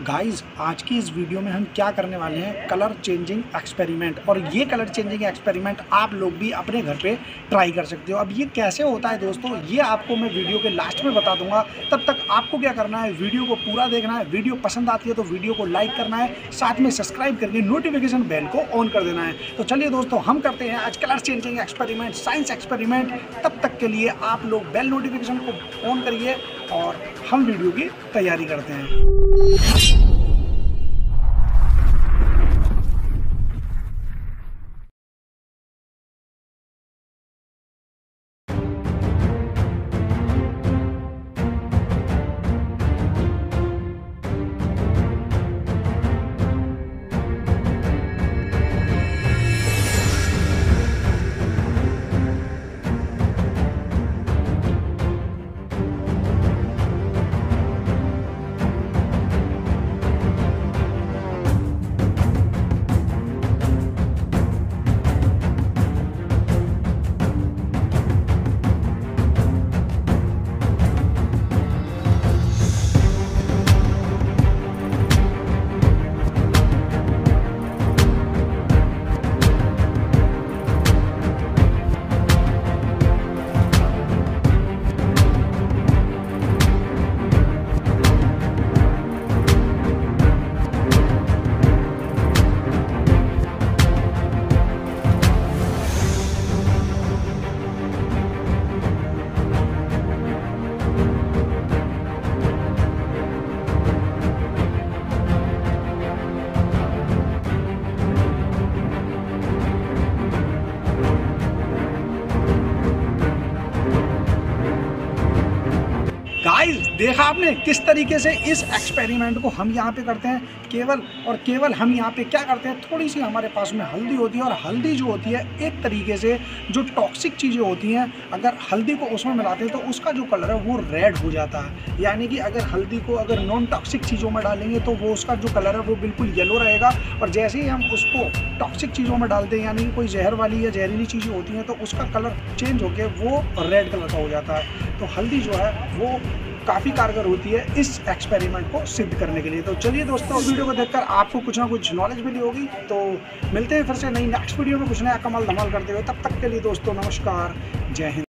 Guys आज की इस वीडियो में हम क्या करने वाले हैं? कलर चेंजिंग एक्सपेरिमेंट और ये कलर चेंजिंग एक्सपेरिमेंट आप लोग भी अपने घर पे ट्राई कर सकते हो। अब ये कैसे होता है दोस्तों? ये आपको मैं वीडियो के लास्ट में बता दूँगा। तब तक आपको क्या करना है? वीडियो को पूरा देखना है। वीडियो पसंद आती है तो वीडियो को लाइक करना है। साथ में सब्सक्राइब करके नोटिफिकेशन बेल को ऑन कर देना है। तो चलिए दोस्तों, हम करते हैं आज colour changing experiment science experiment तब तक के लिए आप लोग बेल नोटिफिकेशन को ऑन करिए। और हम वीडियो की तैयारी करते हैं। गाइस देखा आपने किस तरीके से इस एक्सपेरिमेंट को हम यहाँ पे करते हैं? केवल और केवल हम यहाँ पे क्या करते हैं? थोड़ी सी हमारे पास में हल्दी होती है और हल्दी जो होती है, एक तरीके से जो टॉक्सिक चीज़ें होती हैं, अगर हल्दी को उसमें मिलाते हैं तो उसका जो कलर है वो रेड हो जाता है। यानी कि अगर हल्दी को अगर नॉन टॉक्सिक चीज़ों में डालेंगे तो वो उसका जो कलर है वो बिल्कुल येलो रहेगा। और जैसे ही हम उसको टॉक्सिक चीज़ों में डालते हैं, यानी कि कोई जहर वाली या जहरीली चीज़ें होती हैं तो उसका कलर चेंज होकर वो रेड कलर का हो जाता है। तो हल्दी जो है, वो काफ़ी कारगर होती है इस एक्सपेरिमेंट को सिद्ध करने के लिए। तो चलिए दोस्तों वीडियो को देखकर आपको कुछ ना कुछ नॉलेज मिली होगी। तो मिलते हैं फिर से नई नेक्स्ट वीडियो में कुछ नया कमाल धमाल करते हुए। तब तक के लिए दोस्तों, नमस्कार, जय हिंद।